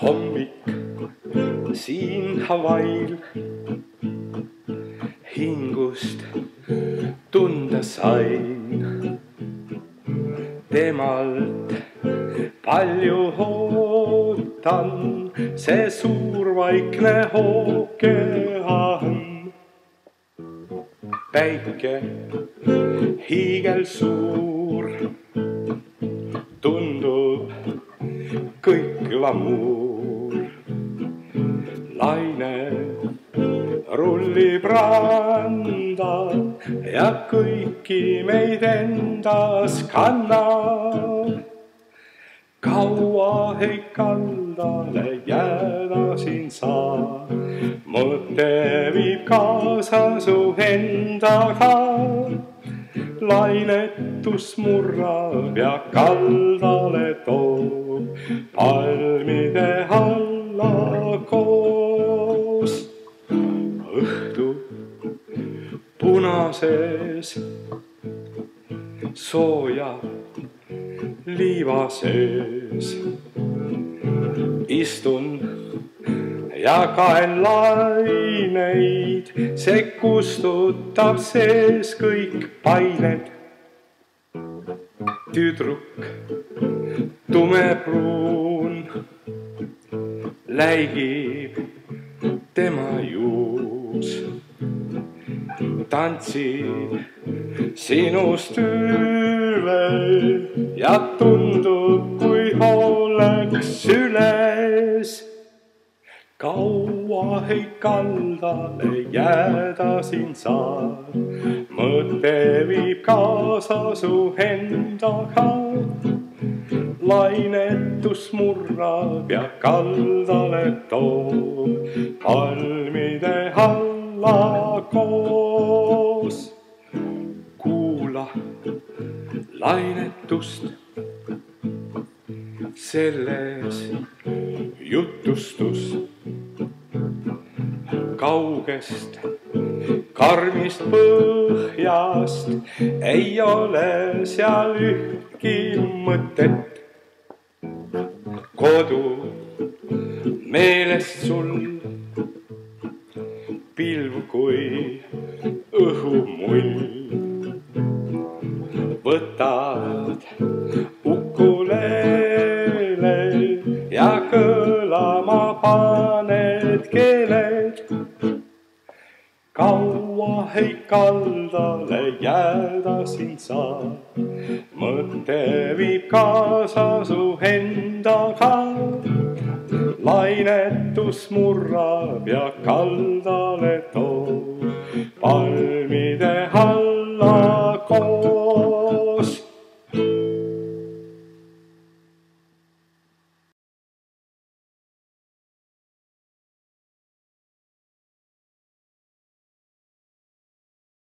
hommik siin Hawaii'l hingust tunda sain temalt palju ootan, see suur vaikne ookean. päike hiigelsuur glamuur. laine rullib randa ja kõiki meid endas kannab. kaua ei kaldale jääda siin saa, mõte viib kaasa su endaga lainetus murrab ja kaldale toob palmide alla koos. õhtu punases sooja liiva sees istun ja kaen laineid, see kustutab sees kõik pained. Tüdruk, tumepruun, läigib tema juus. tantsib sinust üle ja tundub, kaua ei kaldale jääda siin saa, mõte viib kaasa su endaga. lainetus murrab ja kaldale toob palmide alla koos. kuula lainetust selles jutustus kaugest karmist põhjast ei ole seal ühtki mõtet. kodu meelest sul pilv kui õhumull. kaua heit kaldale jääda sind saab. mõte viib kaasa su endaga. lainetus murrab ja kaldale toob palmide alla koos.